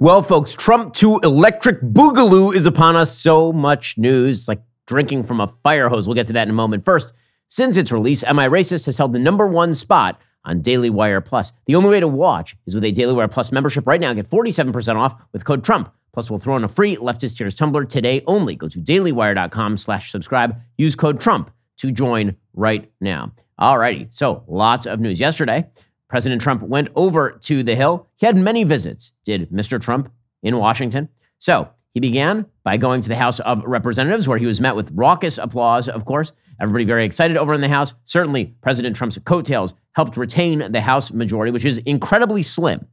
Well, folks, Trump to electric boogaloo is upon us. So much news, like drinking from a fire hose. We'll get to that in a moment. First, since its release, Am I Racist has held the number one spot on Daily Wire Plus. The only way to watch is with a Daily Wire Plus membership right now. Get 47% off with code TRUMP. Plus, we'll throw in a free Leftist Tears tumbler today only. Go to dailywire.com slash subscribe. Use code TRUMP to join right now. All righty. So, lots of news. Yesterday, President Trump went over to the Hill. He had many visits, did Mr. Trump in Washington. So he began by going to the House of Representatives, where he was met with raucous applause, of course. Everybody very excited over in the House. Certainly, President Trump's coattails helped retain the House majority, which is incredibly slim.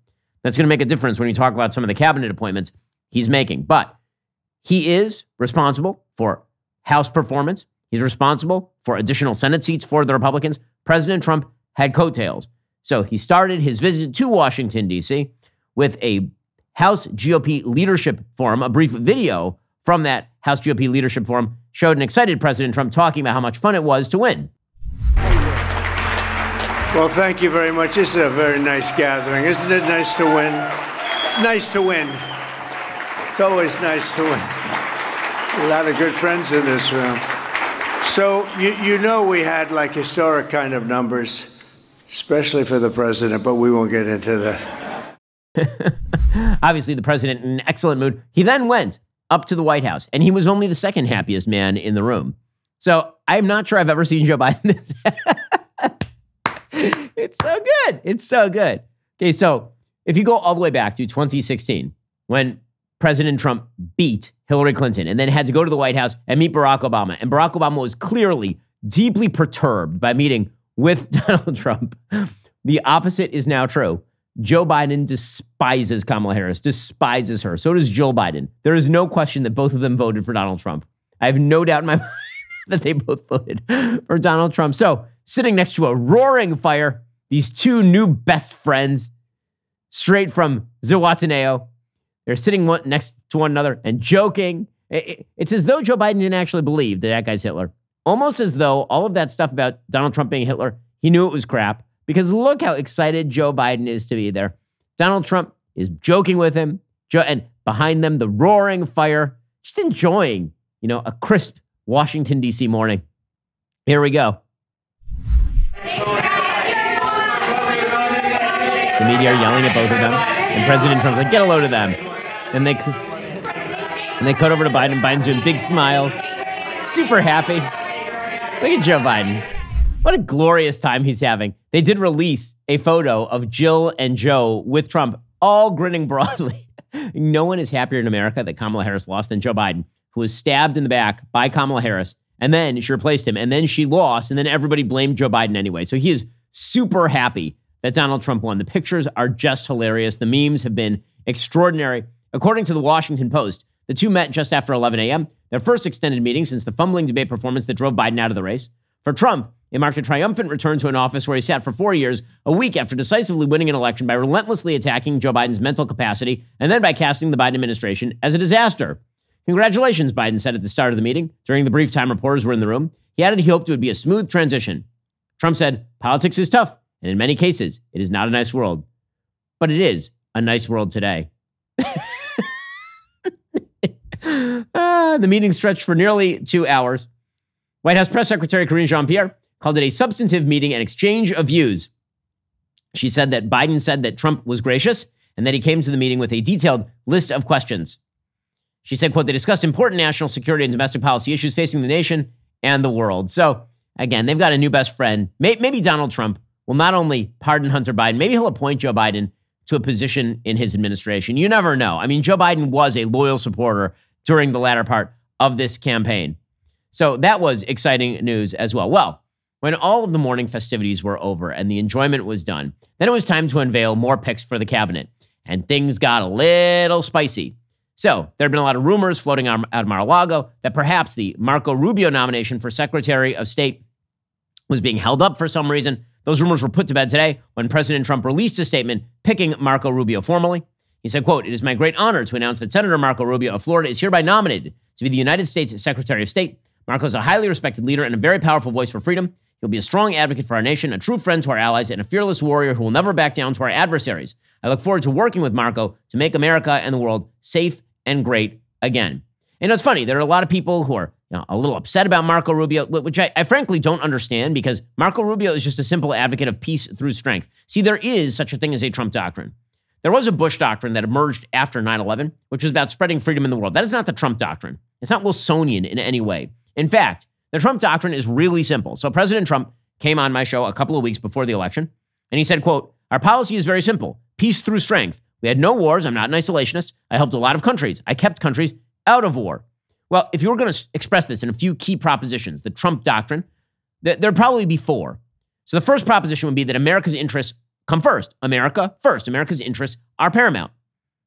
That's going to make a difference when you talk about some of the cabinet appointments he's making. But he is responsible for House performance. He's responsible for additional Senate seats for the Republicans. President Trump had coattails. So he started his visit to Washington, D.C., with a House GOP Leadership Forum. A brief video from that House GOP Leadership Forum showed an excited President Trump talking about how much fun it was to win. Well, thank you very much. This is a very nice gathering. Isn't it nice to win? It's nice to win. It's always nice to win. A lot of good friends in this room. So, you, you know, we had like historic kind of numbers especially for the president, but we won't get into that. Obviously, the president in an excellent mood. He then went up to the White House, and he was only the second happiest man in the room. So I'm not sure I've ever seen Joe Biden this. it's so good. It's so good. Okay, so if you go all the way back to 2016, when President Trump beat Hillary Clinton and then had to go to the White House and meet Barack Obama, and Barack Obama was clearly deeply perturbed by meeting with Donald Trump. The opposite is now true. Joe Biden despises Kamala Harris, despises her. So does Jill Biden. There is no question that both of them voted for Donald Trump. I have no doubt in my mind that they both voted for Donald Trump. So, sitting next to a roaring fire, these two new best friends, straight from Zihuatanejo, they're sitting next to one another and joking. It's as though Joe Biden didn't actually believe that that guy's Hitler almost as though all of that stuff about Donald Trump being Hitler, he knew it was crap because look how excited Joe Biden is to be there. Donald Trump is joking with him, and behind them, the roaring fire, just enjoying, you know, a crisp Washington, D.C. morning. Here we go. The media are yelling at both of them, and President Trump's like, "Get a load of them," and they and they cut over to Biden. Biden's doing big smiles, super happy. Look at Joe Biden. What a glorious time he's having. They did release a photo of Jill and Joe with Trump, all grinning broadly. no one is happier in America that Kamala Harris lost than Joe Biden, who was stabbed in the back by Kamala Harris. And then she replaced him. And then she lost. And then everybody blamed Joe Biden anyway. So he is super happy that Donald Trump won. The pictures are just hilarious. The memes have been extraordinary. According to the Washington Post, the two met just after 11 a.m., their first extended meeting since the fumbling debate performance that drove Biden out of the race. For Trump, it marked a triumphant return to an office where he sat for four years, a week after decisively winning an election by relentlessly attacking Joe Biden's mental capacity and then by casting the Biden administration as a disaster. Congratulations, Biden said at the start of the meeting. During the brief time reporters were in the room, he added he hoped it would be a smooth transition. Trump said, Politics is tough, and in many cases, it is not a nice world. But it is a nice world today. uh, the meeting stretched for nearly two hours. White House Press Secretary Karine Jean Pierre called it a substantive meeting and exchange of views. She said that Biden said that Trump was gracious and that he came to the meeting with a detailed list of questions. She said, quote, they discussed important national security and domestic policy issues facing the nation and the world. So again, they've got a new best friend. Maybe Donald Trump will not only pardon Hunter Biden, maybe he'll appoint Joe Biden to a position in his administration. You never know. I mean, Joe Biden was a loyal supporter during the latter part of this campaign. So that was exciting news as well. Well, when all of the morning festivities were over and the enjoyment was done, then it was time to unveil more picks for the cabinet. And things got a little spicy. So there have been a lot of rumors floating out of Mar-a-Lago that perhaps the Marco Rubio nomination for Secretary of State was being held up for some reason. Those rumors were put to bed today when President Trump released a statement picking Marco Rubio formally. He said, quote, It is my great honor to announce that Senator Marco Rubio of Florida is hereby nominated to be the United States Secretary of State. Marco is a highly respected leader and a very powerful voice for freedom. He'll be a strong advocate for our nation, a true friend to our allies, and a fearless warrior who will never back down to our adversaries. I look forward to working with Marco to make America and the world safe and great again. And it's funny, there are a lot of people who are you know, a little upset about Marco Rubio, which I, I, frankly don't understand because Marco Rubio is just a simple advocate of peace through strength. See, there is such a thing as a Trump doctrine. There was a Bush doctrine that emerged after 9 11, which was about spreading freedom in the world. That is not the Trump doctrine. It's not Wilsonian in any way. In fact, the Trump doctrine is really simple. So President Trump came on my show a couple of weeks before the election, and he said, quote, Our policy is very simple peace through strength. We had no wars. I'm not an isolationist. I helped a lot of countries. I kept countries out of war. Well, if you were going to express this in a few key propositions, the Trump doctrine, th- there'd probably be four. So the first proposition would be that America's interests come first. America first. America's interests are paramount.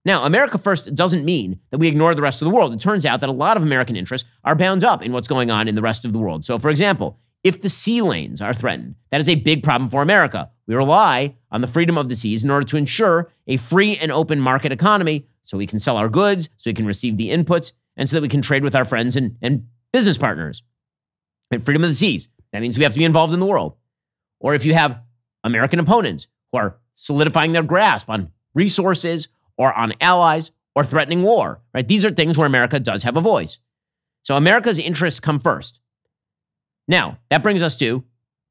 Now, America first doesn't mean that we ignore the rest of the world. It turns out that a lot of American interests are bound up in what's going on in the rest of the world. So, for example, if the sea lanes are threatened, that is a big problem for America. We rely on the freedom of the seas in order to ensure a free and open market economy so we can sell our goods, so we can receive the inputs, and so that we can trade with our friends and, and business partners. And freedom of the seas. That means we have to be involved in the world. Or if you have American opponents who are solidifying their grasp on resources or on allies or threatening war, right? These are things where America does have a voice. So America's interests come first. Now, that brings us to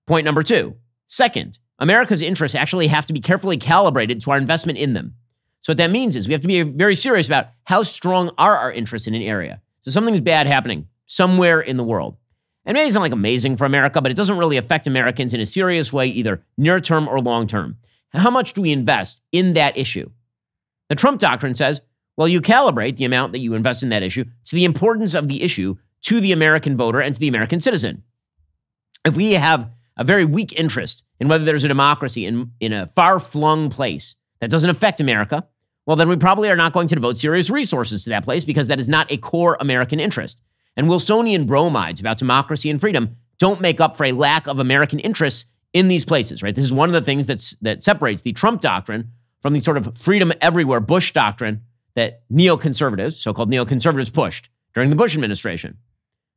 point number two. Second, America's interests actually have to be carefully calibrated to our investment in them. So what that means is we have to be very serious about how strong are our interests in an area. So something's bad happening somewhere in the world. And maybe it's not like amazing for America, but it doesn't really affect Americans in a serious way, either near term or long term. How much do we invest in that issue? The Trump doctrine says, well, you calibrate the amount that you invest in that issue to the importance of the issue to the American voter and to the American citizen. If we have a very weak interest in whether there's a democracy in, in a far flung place that doesn't affect America, well, then we probably are not going to devote serious resources to that place because that is not a core American interest. And Wilsonian bromides about democracy and freedom don't make up for a lack of American interests in these places, right? This is one of the things that's, that separates the Trump doctrine from the sort of freedom everywhere Bush doctrine that neoconservatives, so called neoconservatives, pushed during the Bush administration.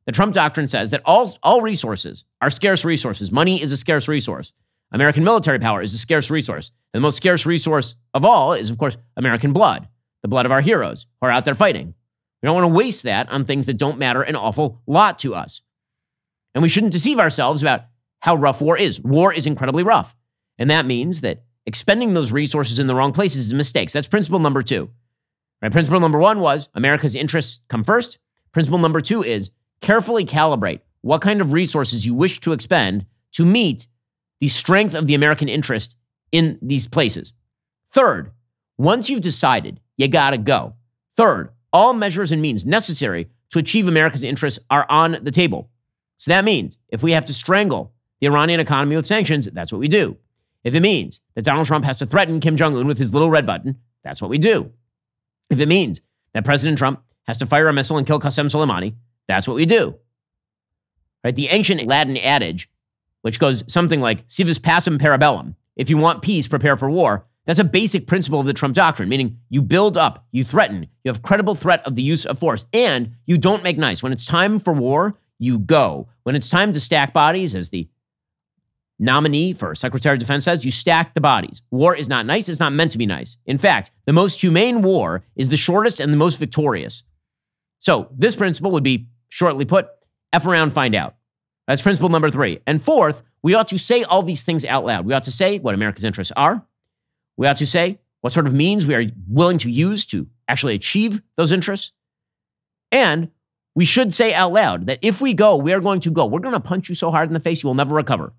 The Trump doctrine says that all, all resources are scarce resources. Money is a scarce resource. American military power is a scarce resource. And the most scarce resource of all is, of course, American blood, the blood of our heroes who are out there fighting. We don't want to waste that on things that don't matter an awful lot to us. And we shouldn't deceive ourselves about how rough war is. War is incredibly rough. And that means that expending those resources in the wrong places is a mistake. So that's principle number two. Right? Principle number one was America's interests come first. Principle number two is carefully calibrate what kind of resources you wish to expend to meet the strength of the American interest in these places. Third, once you've decided, you gotta go. Third, all measures and means necessary to achieve America's interests are on the table. So that means if we have to strangle the Iranian economy with sanctions, that's what we do. If it means that Donald Trump has to threaten Kim Jong un with his little red button, that's what we do. If it means that President Trump has to fire a missile and kill Qasem Soleimani, that's what we do. Right? The ancient Latin adage, which goes something like "Si vis pacem para bellum," if you want peace, prepare for war. That's a basic principle of the Trump doctrine, meaning you build up, you threaten, you have credible threat of the use of force, and you don't make nice. When it's time for war, you go. When it's time to stack bodies, as the nominee for Secretary of Defense says, you stack the bodies. War is not nice. It's not meant to be nice. In fact, the most humane war is the shortest and the most victorious. So this principle would be shortly put, F around, find out. That's principle number three. And fourth, we ought to say all these things out loud. We ought to say what America's interests are. We ought to say what sort of means we are willing to use to actually achieve those interests. And we should say out loud that if we go, we are going to go. We're going to punch you so hard in the face, you will never recover.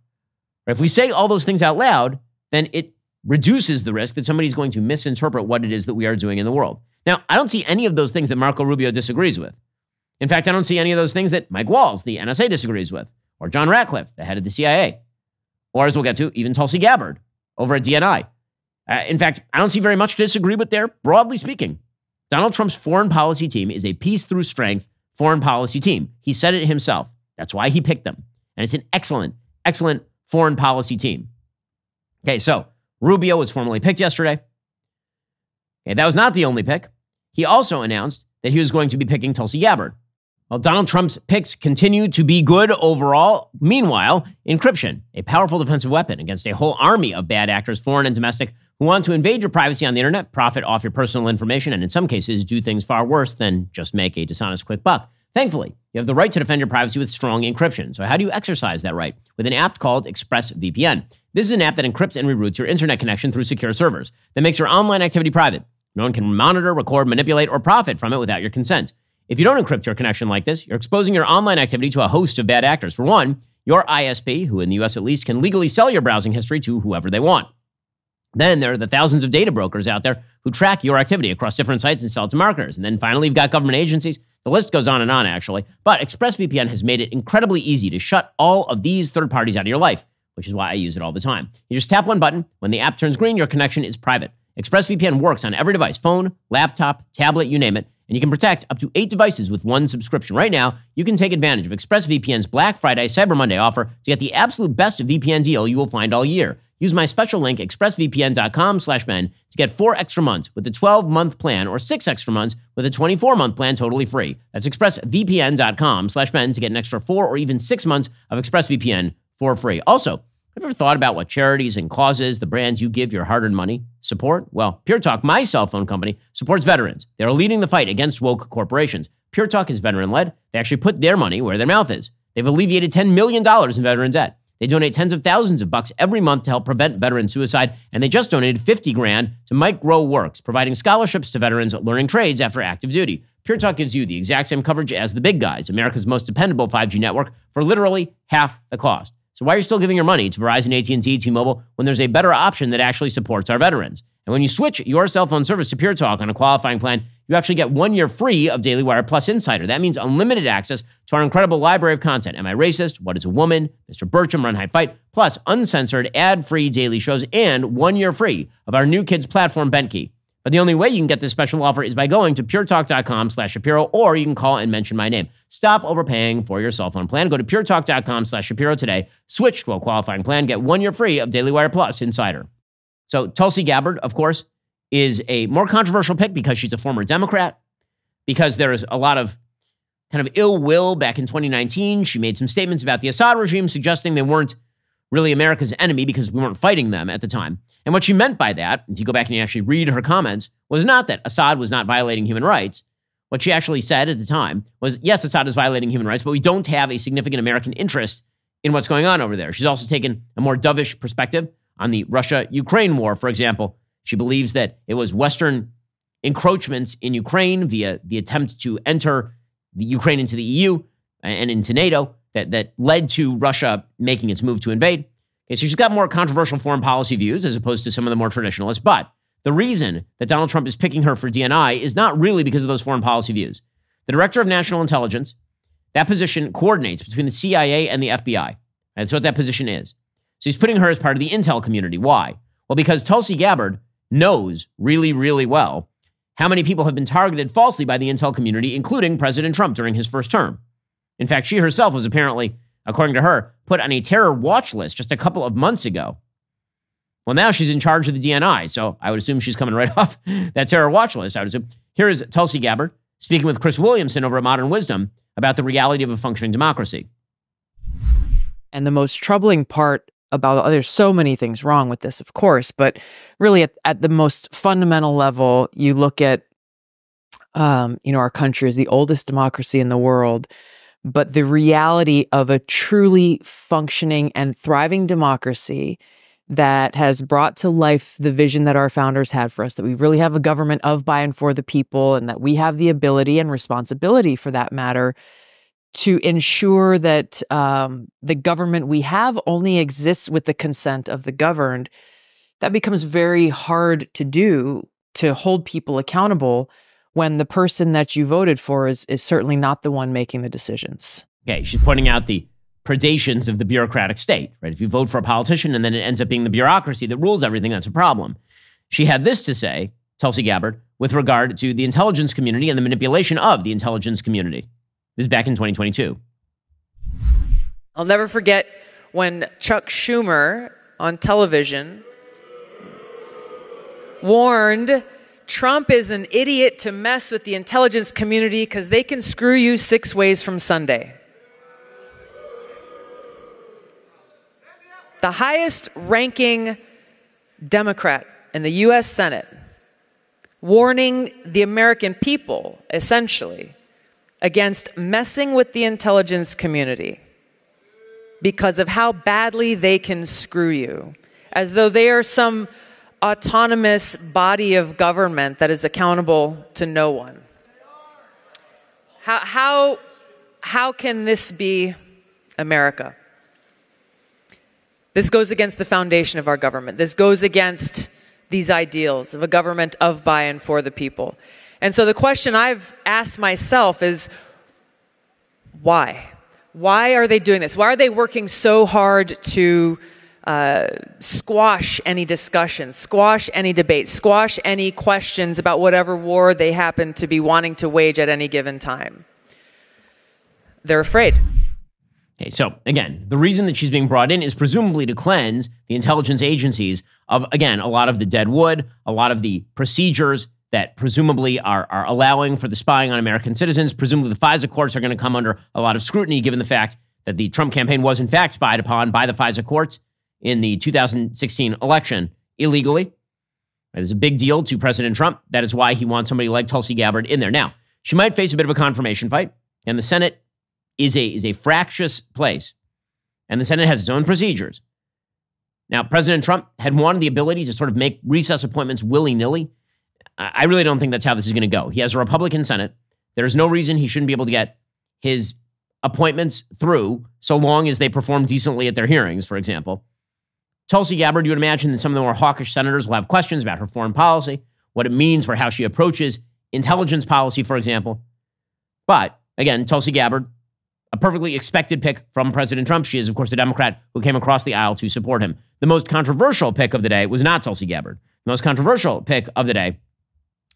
If we say all those things out loud, then it reduces the risk that somebody's going to misinterpret what it is that we are doing in the world. Now, I don't see any of those things that Marco Rubio disagrees with. In fact, I don't see any of those things that Mike Waltz, the NSA, disagrees with, or John Ratcliffe, the head of the CIA, or as we'll get to, even Tulsi Gabbard over at DNI. Uh, in fact, I don't see very much to disagree with there, broadly speaking. Donald Trump's foreign policy team is a peace through strength foreign policy team. He said it himself. That's why he picked them. And it's an excellent, excellent foreign policy team. Okay, so Rubio was formally picked yesterday. Okay, that was not the only pick. He also announced that he was going to be picking Tulsi Gabbard. Well, Donald Trump's picks continue to be good overall. Meanwhile, encryption, a powerful defensive weapon against a whole army of bad actors, foreign and domestic, who want to invade your privacy on the internet, profit off your personal information, and in some cases, do things far worse than just make a dishonest quick buck. Thankfully, you have the right to defend your privacy with strong encryption. So, how do you exercise that right? With an app called ExpressVPN. This is an app that encrypts and reroutes your internet connection through secure servers that makes your online activity private. No one can monitor, record, manipulate, or profit from it without your consent. If you don't encrypt your connection like this, you're exposing your online activity to a host of bad actors. For one, your ISP, who in the US at least can legally sell your browsing history to whoever they want. Then there are the thousands of data brokers out there who track your activity across different sites and sell it to marketers. And then finally, you've got government agencies. The list goes on and on, actually. But ExpressVPN has made it incredibly easy to shut all of these third parties out of your life, which is why I use it all the time. You just tap one button. When the app turns green, your connection is private. ExpressVPN works on every device phone, laptop, tablet, you name it and you can protect up to eight devices with one subscription. Right now, you can take advantage of ExpressVPN's Black Friday Cyber Monday offer to get the absolute best VPN deal you will find all year. Use my special link, expressvpn.com slash Ben, to get four extra months with a 12-month plan or six extra months with a 24-month plan totally free. That's expressvpn.com slash Ben to get an extra four or even six months of ExpressVPN for free. Also, have you ever thought about what charities and causes the brands you give your hard earned money support? Well, Pure Talk, my cell phone company, supports veterans. They're leading the fight against woke corporations. Pure Talk is veteran led. They actually put their money where their mouth is. They've alleviated $10 million in veteran debt. They donate tens of thousands of bucks every month to help prevent veteran suicide, and they just donated 50 grand to Mike Rowe Works, providing scholarships to veterans learning trades after active duty. Pure Talk gives you the exact same coverage as the big guys, America's most dependable 5G network, for literally half the cost. So why are you still giving your money to Verizon, AT&T, T-Mobile when there's a better option that actually supports our veterans? And when you switch your cell phone service to Pure Talk on a qualifying plan, you actually get one year free of Daily Wire Plus Insider. That means unlimited access to our incredible library of content. Am I Racist? What is a Woman? Mr. Birchum, Run, Hide, Fight, plus uncensored, ad-free daily shows and one year free of our new kids platform, Bentkey. But the only way you can get this special offer is by going to puretalk.com slash Shapiro, or you can call and mention my name. Stop overpaying for your cell phone plan. Go to puretalk.com slash Shapiro today. Switch to a qualifying plan. Get one year free of Daily Wire Plus Insider. So Tulsi Gabbard, of course, is a more controversial pick because she's a former Democrat, because there is a lot of kind of ill will back in 2019. She made some statements about the Assad regime suggesting they weren't really America's enemy because we weren't fighting them at the time. And what she meant by that, if you go back and you actually read her comments, was not that Assad was not violating human rights. What she actually said at the time was, yes, Assad is violating human rights, but we don't have a significant American interest in what's going on over there. She's also taken a more dovish perspective on the Russia Ukraine war, for example. She believes that it was Western encroachments in Ukraine via the attempt to enter the Ukraine into the EU and into NATO that, that led to Russia making its move to invade. Okay, so she's got more controversial foreign policy views as opposed to some of the more traditionalists. But the reason that Donald Trump is picking her for DNI is not really because of those foreign policy views. The director of national intelligence, that position coordinates between the CIA and the FBI. That's what that position is. So he's putting her as part of the intel community. Why? Well, because Tulsi Gabbard knows really, really well how many people have been targeted falsely by the intel community, including President Trump during his first term. In fact, she herself was apparently, according to her, put on a terror watch list just a couple of months ago. Well, now she's in charge of the DNI, so I would assume she's coming right off that terror watch list. I would assume. Here is Tulsi Gabbard speaking with Chris Williamson over at Modern Wisdom about the reality of a functioning democracy. And the most troubling part about there's so many things wrong with this, of course, but really at, at the most fundamental level, you look at um, you know, our country is the oldest democracy in the world but the reality of a truly functioning and thriving democracy that has brought to life the vision that our founders had for us that we really have a government of, by, and for the people, and that we have the ability and responsibility for that matter to ensure that um, the government we have only exists with the consent of the governed. That becomes very hard to do to hold people accountable when the person that you voted for is is certainly not the one making the decisions. Okay, she's pointing out the predations of the bureaucratic state, right? If you vote for a politician and then it ends up being the bureaucracy that rules everything, that's a problem. She had this to say, Tulsi Gabbard, with regard to the intelligence community and the manipulation of the intelligence community. This is back in 2022. I'll never forget when Chuck Schumer on television warned Trump is an idiot to mess with the intelligence community because they can screw you six ways from Sunday. The highest ranking Democrat in the US Senate warning the American people, essentially, against messing with the intelligence community because of how badly they can screw you, as though they are some autonomous body of government that is accountable to no one. How, how, how can this be America? This goes against the foundation of our government. This goes against these ideals of a government of, by, and for the people. And so the question I've asked myself is why? Why are they doing this? Why are they working so hard to uh, squash any discussion, squash any debate, squash any questions about whatever war they happen to be wanting to wage at any given time? They're afraid. Okay, so again, the reason that she's being brought in is presumably to cleanse the intelligence agencies of, again, a lot of the dead wood, a lot of the procedures that presumably are, are allowing for the spying on American citizens. Presumably, the FISA courts are going to come under a lot of scrutiny given the fact that the Trump campaign was, in fact, spied upon by the FISA courts in the 2016 election illegally. It is a big deal to President Trump. That is why he wants somebody like Tulsi Gabbard in there. Now, she might face a bit of a confirmation fight, and the Senate is a, is a fractious place, and the Senate has its own procedures. Now, President Trump had wanted the ability to sort of make recess appointments willy nilly. I really don't think that's how this is going to go. He has a Republican Senate. There's no reason he shouldn't be able to get his appointments through so long as they perform decently at their hearings, for example. Tulsi Gabbard, you would imagine that some of the more hawkish senators will have questions about her foreign policy, what it means for how she approaches intelligence policy, for example. But again, Tulsi Gabbard, a perfectly expected pick from President Trump. She is, of course, a Democrat who came across the aisle to support him. The most controversial pick of the day was not Tulsi Gabbard. The most controversial pick of the day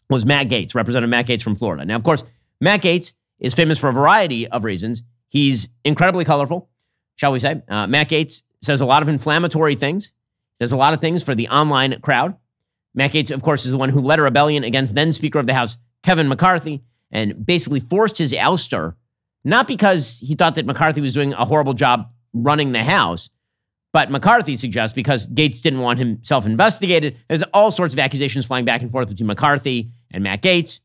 was Matt Gaetz, Representative Matt Gaetz from Florida. Now, of course, Matt Gaetz is famous for a variety of reasons. He's incredibly colorful, shall we say. Uh, Matt Gaetz says a lot of inflammatory things, does a lot of things for the online crowd. Matt Gaetz, of course, is the one who led a rebellion against then Speaker of the House, Kevin McCarthy, and basically forced his ouster, not because he thought that McCarthy was doing a horrible job running the House, but McCarthy suggests because Gaetz didn't want himself investigated. There's all sorts of accusations flying back and forth between McCarthy and Matt Gaetz.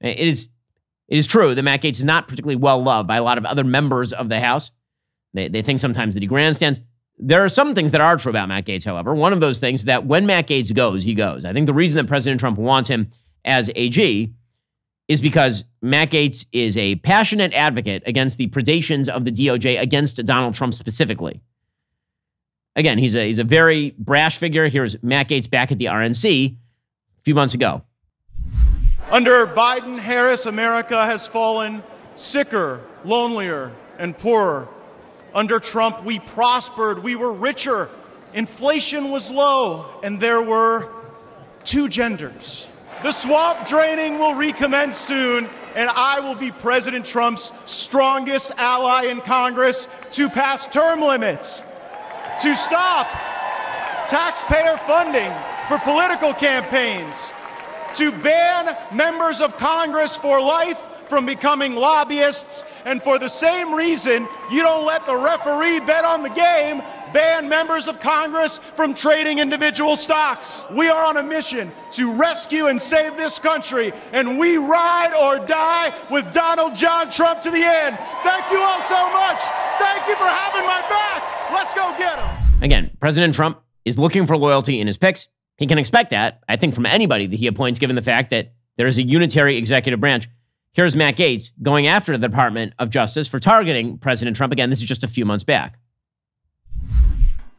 It is, it is true that Matt Gaetz is not particularly well loved by a lot of other members of the House. They, they think sometimes that he grandstands. There are some things that are true about Matt Gaetz, however. One of those things that when Matt Gaetz goes, he goes. I think the reason that President Trump wants him as AG is because Matt Gaetz is a passionate advocate against the predations of the DOJ against Donald Trump specifically. Again, he's a he's a very brash figure. Here's Matt Gaetz back at the RNC a few months ago. Under Biden Harris, America has fallen sicker, lonelier, and poorer. Under Trump, we prospered, we were richer, inflation was low, and there were two genders. The swamp draining will recommence soon, and I will be President Trump's strongest ally in Congress to pass term limits, to stop taxpayer funding for political campaigns, to ban members of Congress for life from becoming lobbyists, and for the same reason, you don't let the referee bet on the game, ban members of Congress from trading individual stocks. We are on a mission to rescue and save this country, and we ride or die with Donald John Trump to the end. Thank you all so much. Thank you for having my back. Let's go get him. Again, President Trump is looking for loyalty in his picks. He can expect that, I think, from anybody that he appoints, given the fact that there is a unitary executive branch. Here's Matt Gaetz going after the Department of Justice for targeting President Trump. Again, this is just a few months back.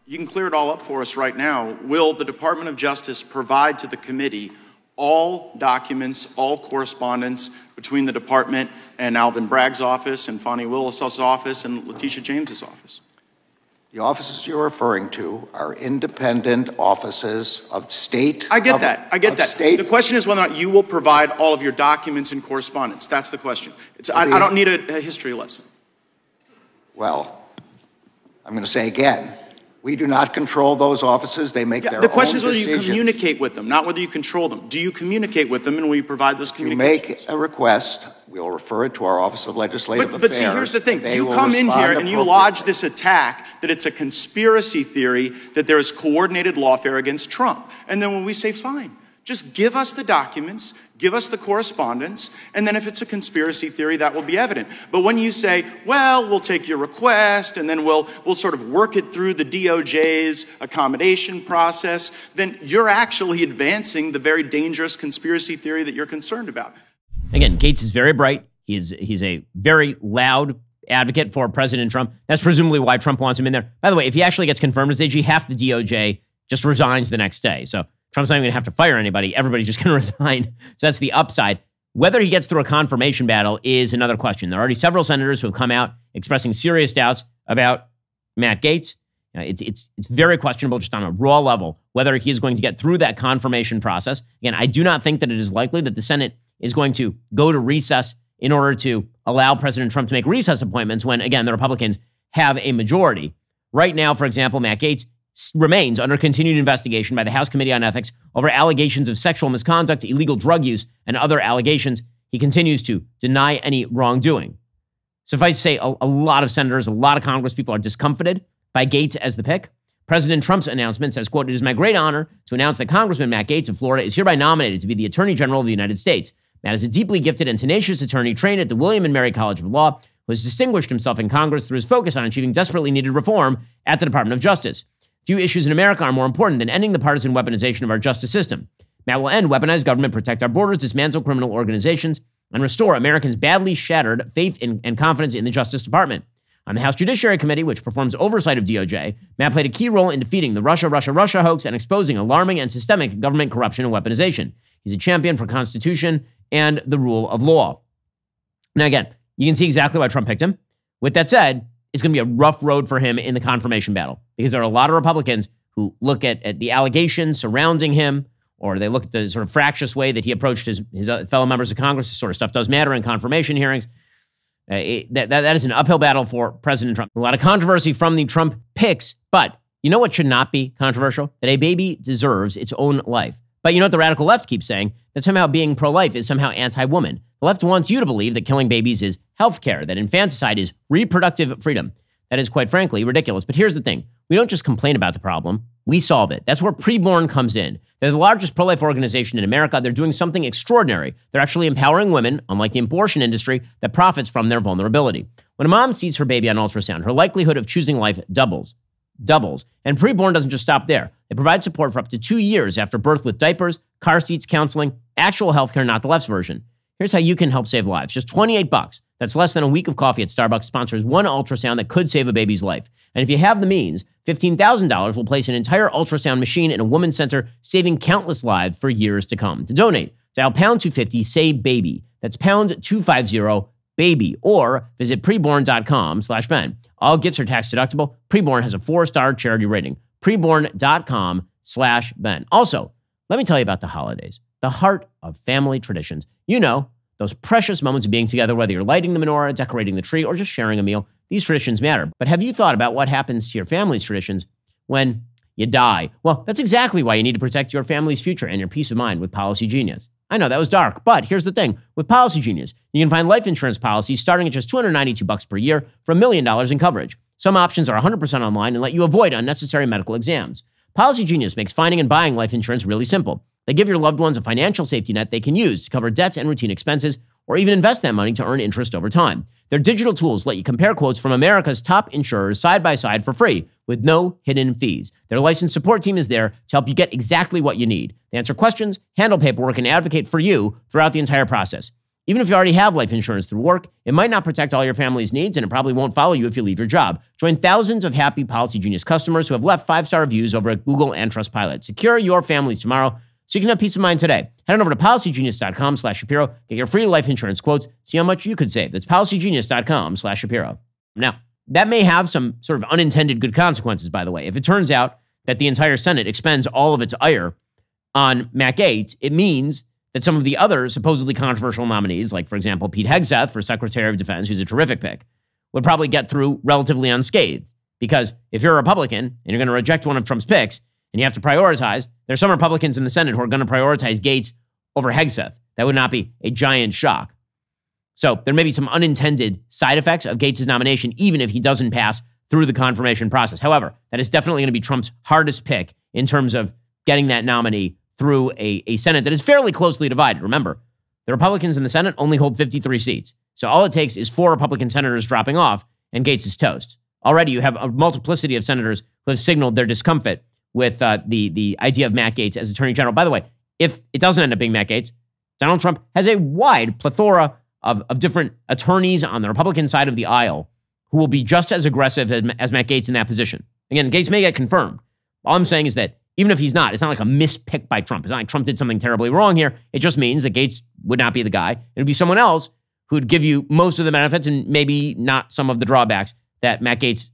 You can clear it all up for us right now. Will the Department of Justice provide to the committee all documents, all correspondence between the department and Alvin Bragg's office and Fani Willis's office and Letitia James's office? The offices you're referring to are independent offices of state. I get of- that. I get that. State, The question is whether or not you will provide all of your documents and correspondence. That's the question. It's, I, I don't need a, a history lesson. well, I'm going to say again, We do not control those offices. They make Yeah, their the question is own whether you communicate with them, not whether you control them. Do you communicate with them and will you provide those If you communications? make a request, we'll refer it to our Office of Legislative But, but Affairs. see, here's the thing. You come in here and you lodge this attack that it's a conspiracy theory that there is coordinated lawfare against Trump. And then when we say, fine, just give us the documents, give us the correspondence, and then if it's a conspiracy theory, that will be evident. But when you say, well, we'll take your request and then we'll, we'll sort of work it through the DOJ's accommodation process, then you're actually advancing the very dangerous conspiracy theory that you're concerned about. Again, Gaetz is very bright. He's he's a very loud advocate for President Trump. That's presumably why Trump wants him in there. By the way, if he actually gets confirmed as AG, half the DOJ just resigns the next day. So Trump's not even going to have to fire anybody. Everybody's just going to resign. So that's the upside. Whether he gets through a confirmation battle is another question. There are already several senators who have come out expressing serious doubts about Matt Gaetz. It's, it's, it's very questionable just on a raw level whether he is going to get through that confirmation process. Again, I do not think that it is likely that the Senate is going to go to recess in order to allow President Trump to make recess appointments when, again, the Republicans have a majority. Right now, for example, Matt Gaetz remains under continued investigation by the House Committee on Ethics over allegations of sexual misconduct, illegal drug use, and other allegations. He continues to deny any wrongdoing. Suffice to say, a, a lot of senators, a lot of Congress people are discomfited by Gaetz as the pick. President Trump's announcement says, quote, It is my great honor to announce that Congressman Matt Gaetz of Florida is hereby nominated to be the Attorney General of the United States. Matt is a deeply gifted and tenacious attorney trained at the William and Mary College of Law who has distinguished himself in Congress through his focus on achieving desperately needed reform at the Department of Justice. Few issues in America are more important than ending the partisan weaponization of our justice system. Matt will end weaponized government, protect our borders, dismantle criminal organizations, and restore Americans' badly shattered faith in, and confidence in the Justice Department. On the House Judiciary Committee, which performs oversight of DOJ, Matt played a key role in defeating the Russia, Russia, Russia hoax and exposing alarming and systemic government corruption and weaponization. He's a champion for Constitution and the rule of law. Now, again, you can see exactly why Trump picked him. With that said, it's going to be a rough road for him in the confirmation battle because there are a lot of Republicans who look at, at the allegations surrounding him, or they look at the sort of fractious way that he approached his, his uh, fellow members of Congress. This sort of stuff does matter in confirmation hearings. Uh, it- that, that, that is an uphill battle for President Trump. A lot of controversy from the Trump picks, but you know what should not be controversial? That a baby deserves its own life. But you know what the radical left keeps saying? That somehow being pro life is somehow anti woman. The left wants you to believe that killing babies is health care, that infanticide is reproductive freedom. That is, quite frankly, ridiculous. But here's the thing we don't just complain about the problem, we solve it. That's where preborn comes in. They're the largest pro life organization in America. They're doing something extraordinary. They're actually empowering women, unlike the abortion industry, that profits from their vulnerability. When a mom sees her baby on ultrasound, her likelihood of choosing life doubles. Doubles. And preborn doesn't just stop there. They provide support for up to two years after birth with diapers, car seats, counseling, actual healthcare, not the left's version. Here's how you can help save lives. Just 28 bucks. That's less than a week of coffee at Starbucks sponsors one ultrasound that could save a baby's life. And if you have the means, $15,000 will place an entire ultrasound machine in a women's center, saving countless lives for years to come. To donate, dial pound 250 say baby. That's pound 250 baby or visit preborn.com slash Ben. All gifts are tax deductible. Preborn has a four-star charity rating. Preborn.com slash Ben. Also, let me tell you about the holidays, the heart of family traditions. You know, those precious moments of being together, whether you're lighting the menorah, decorating the tree, or just sharing a meal. These traditions matter. But have you thought about what happens to your family's traditions when you die? Well, that's exactly why you need to protect your family's future and your peace of mind with Policy Genius. I know that was dark, but here's the thing. With Policy Genius, you can find life insurance policies starting at just 292 bucks per year for a million dollars in coverage. Some options are 100% online and let you avoid unnecessary medical exams. Policy Genius makes finding and buying life insurance really simple. They give your loved ones a financial safety net they can use to cover debts and routine expenses, or even invest that money to earn interest over time. Their digital tools let you compare quotes from America's top insurers side by side for free with no hidden fees. Their licensed support team is there to help you get exactly what you need. They answer questions, handle paperwork, and advocate for you throughout the entire process. Even if you already have life insurance through work, it might not protect all your family's needs and it probably won't follow you if you leave your job. Join thousands of happy Policy Genius customers who have left five star reviews over at Google and Trustpilot. Secure your families tomorrow so you can have peace of mind today. Head on over to policygenius.com slash Shapiro. Get your free life insurance quotes. See how much you could save. That's policygenius.com slash Shapiro. Now, that may have some sort of unintended good consequences, by the way. If it turns out that the entire Senate expends all of its ire on Matt Gaetz, it means that some of the other supposedly controversial nominees, like, for example, Pete Hegseth for Secretary of Defense, who's a terrific pick, would probably get through relatively unscathed Because if you're a Republican and you're going to reject one of Trump's picks and you have to prioritize, there's some Republicans in the Senate who are going to prioritize Gaetz over Hegseth. That would not be a giant shock. So there may be some unintended side effects of Gaetz' nomination, even if he doesn't pass through the confirmation process. However, that is definitely going to be Trump's hardest pick in terms of getting that nominee through a, a Senate that is fairly closely divided. Remember, the Republicans in the Senate only hold 53 seats. So all it takes is four Republican senators dropping off, and Gaetz is toast. Already, you have a multiplicity of senators who have signaled their discomfort with uh, the, the idea of Matt Gaetz as Attorney General. By the way, if it doesn't end up being Matt Gaetz, Donald Trump has a wide plethora of, of different attorneys on the Republican side of the aisle who will be just as aggressive as, as Matt Gaetz in that position. Again, Gaetz may get confirmed. All I'm saying is that even if he's not, it's not like a mispick by Trump. It's not like Trump did something terribly wrong here. It just means that Gaetz would not be the guy. It would be someone else who'd give you most of the benefits and maybe not some of the drawbacks that Matt Gaetz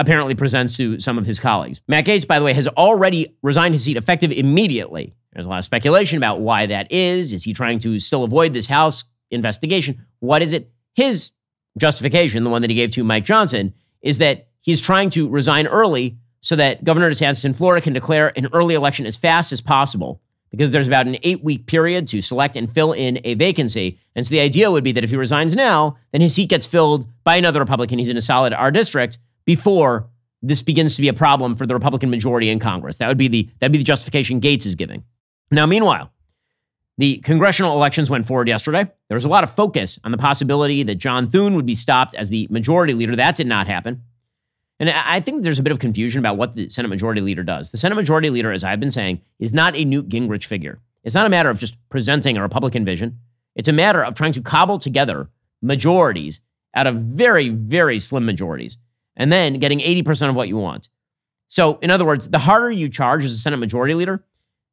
apparently presents to some of his colleagues. Matt Gaetz, by the way, has already resigned his seat effective immediately. There's a lot of speculation about why that is. Is he trying to still avoid this House investigation? What is it? His justification, the one that he gave to Mike Johnson, is that he's trying to resign early so that Governor DeSantis in Florida can declare an early election as fast as possible because there's about an eight week period to select and fill in a vacancy. And so the idea would be that if he resigns now, then his seat gets filled by another Republican. He's in a solid R district before this begins to be a problem for the Republican majority in Congress. That would be the that'd be the justification Gaetz is giving. Now, meanwhile, the congressional elections went forward yesterday. There was a lot of focus on the possibility that John Thune would be stopped as the majority leader. That did not happen. And I think there's a bit of confusion about what the Senate Majority Leader does. The Senate Majority Leader, as I've been saying, is not a Newt Gingrich figure. It's not a matter of just presenting a Republican vision. It's a matter of trying to cobble together majorities out of very, very slim majorities and then getting 80% of what you want. So, in other words, the harder you charge as a Senate Majority Leader,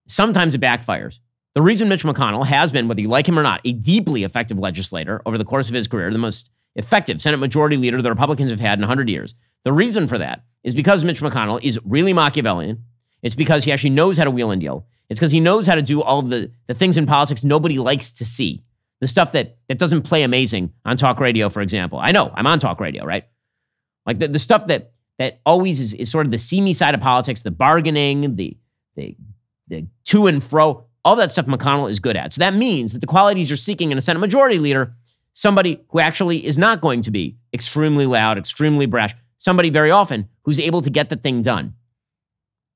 sometimes it backfires. The reason Mitch McConnell has been, whether you like him or not, a deeply effective legislator over the course of his career, the most effective Senate Majority Leader the Republicans have had in 100 years, the reason for that is because Mitch McConnell is really Machiavellian. It's because he actually knows how to wheel and deal. It's because he knows how to do all the, the things in politics nobody likes to see. The stuff that, that doesn't play amazing on talk radio, for example. I know, I'm on talk radio, right? Like the, the stuff that that always is, is sort of the seamy side of politics, the bargaining, the, the, the to and fro, all that stuff McConnell is good at. So that means that the qualities you're seeking in a Senate majority leader, somebody who actually is not going to be extremely loud, extremely brash, somebody very often who's able to get the thing done.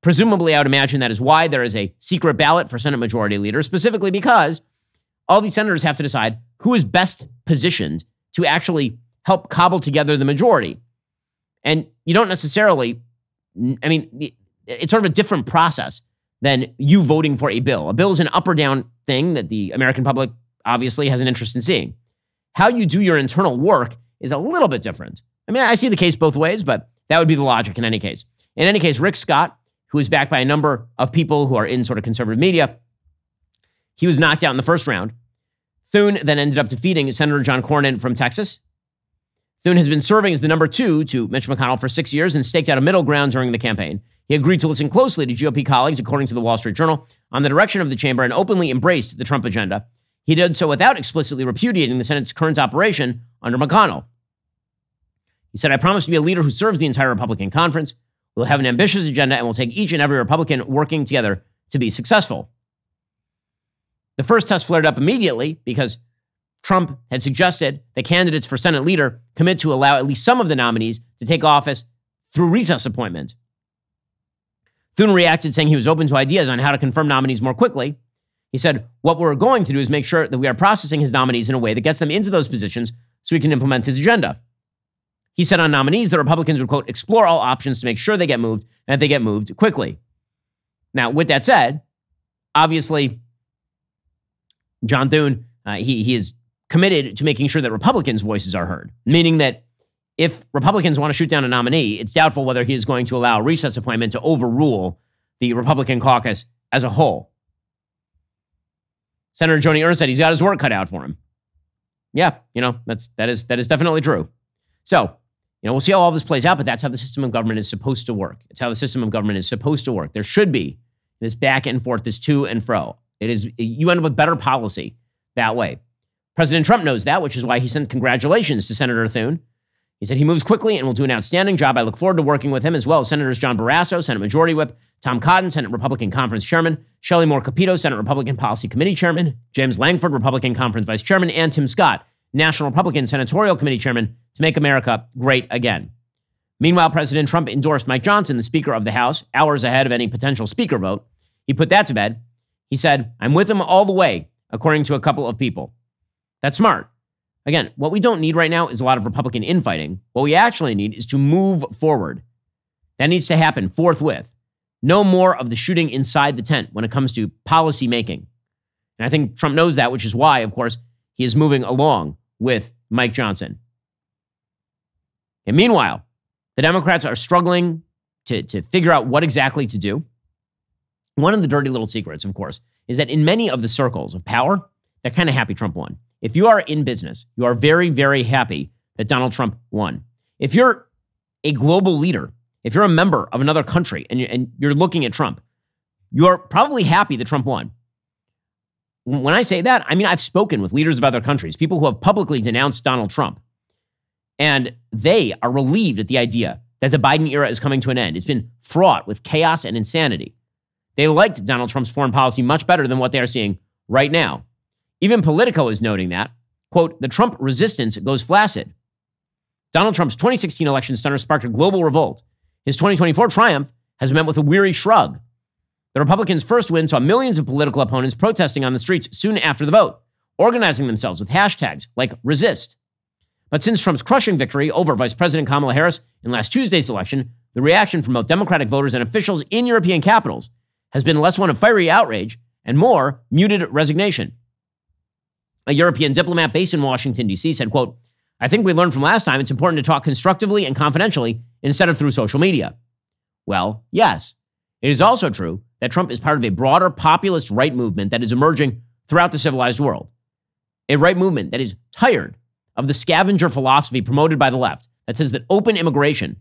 Presumably, I would imagine that is why there is a secret ballot for Senate Majority Leader, specifically because all these senators have to decide who is best positioned to actually help cobble together the majority. And you don't necessarily, I mean, it's sort of a different process than you voting for a bill. A bill is an up or down thing that the American public obviously has an interest in seeing. How you do your internal work is a little bit different. I mean, I see the case both ways, but that would be the logic in any case. In any case, Rick Scott, who is backed by a number of people who are in sort of conservative media, he was knocked out in the first round. Thune then ended up defeating Senator John Cornyn from Texas. Thune has been serving as the number two to Mitch McConnell for six years and staked out a middle ground during the campaign. He agreed to listen closely to GOP colleagues, according to the Wall Street Journal, on the direction of the chamber and openly embraced the Trump agenda. He did so without explicitly repudiating the Senate's current operation under McConnell. He said, I promise to be a leader who serves the entire Republican conference. We'll have an ambitious agenda and we'll take each and every Republican working together to be successful. The first test flared up immediately because Trump had suggested that candidates for Senate leader commit to allow at least some of the nominees to take office through recess appointment. Thune reacted, saying he was open to ideas on how to confirm nominees more quickly. He said, What we're going to do is make sure that we are processing his nominees in a way that gets them into those positions so he can implement his agenda. He said on nominees, the Republicans would, quote, explore all options to make sure they get moved and that they get moved quickly. Now, with that said, obviously, John Thune, uh, he, he is committed to making sure that Republicans' voices are heard, meaning that if Republicans want to shoot down a nominee, it's doubtful whether he is going to allow a recess appointment to overrule the Republican caucus as a whole. Senator Joni Ernst said he's got his work cut out for him. Yeah, you know, that's that is that is definitely true. So, you know, we'll see how all this plays out, but that's how the system of government is supposed to work. It's how the system of government is supposed to work. There should be this back and forth, this to and fro. It is you end up with better policy that way. President Trump knows that, which is why he sent congratulations to Senator Thune. He said he moves quickly and will do an outstanding job. I look forward to working with him as well as Senators John Barrasso, Senate Majority Whip, Tom Cotton, Senate Republican Conference Chairman, Shelley Moore Capito, Senate Republican Policy Committee Chairman, James Lankford, Republican Conference Vice Chairman, and Tim Scott, National Republican Senatorial Committee Chairman, to make America great again. Meanwhile, President Trump endorsed Mike Johnson, the Speaker of the House, hours ahead of any potential Speaker vote. He put that to bed. He said, I'm with him all the way, according to a couple of people. That's smart. Again, what we don't need right now is a lot of Republican infighting. What we actually need is to move forward. That needs to happen forthwith. No more of the shooting inside the tent when it comes to policy making. And I think Trump knows that, which is why, of course, he is moving along with Mike Johnson. And meanwhile, the Democrats are struggling to, to figure out what exactly to do. One of the dirty little secrets, of course, is that in many of the circles of power, they're kind of happy Trump won. If you are in business, you are very, very happy that Donald Trump won. If you're a global leader, if you're a member of another country and you're, looking at Trump, you're probably happy that Trump won. When I say that, I mean I've spoken with leaders of other countries, people who have publicly denounced Donald Trump, and they are relieved at the idea that the Biden era is coming to an end. It's been fraught with chaos and insanity. They liked Donald Trump's foreign policy much better than what they are seeing right now. Even Politico is noting that, quote, the Trump resistance goes flaccid. Donald Trump's 2016 election stunner sparked a global revolt. His 2024 triumph has met with a weary shrug. The Republicans' first win saw millions of political opponents protesting on the streets soon after the vote, organizing themselves with hashtags like resist. But since Trump's crushing victory over Vice President Kamala Harris in last Tuesday's election, the reaction from both Democratic voters and officials in European capitals has been less one of fiery outrage and more muted resignation. A European diplomat based in Washington, D.C. said, quote, I think we learned from last time it's important to talk constructively and confidentially instead of through social media. Well, yes. It is also true that Trump is part of a broader populist right movement that is emerging throughout the civilized world. A right movement that is tired of the scavenger philosophy promoted by the left that says that open immigration,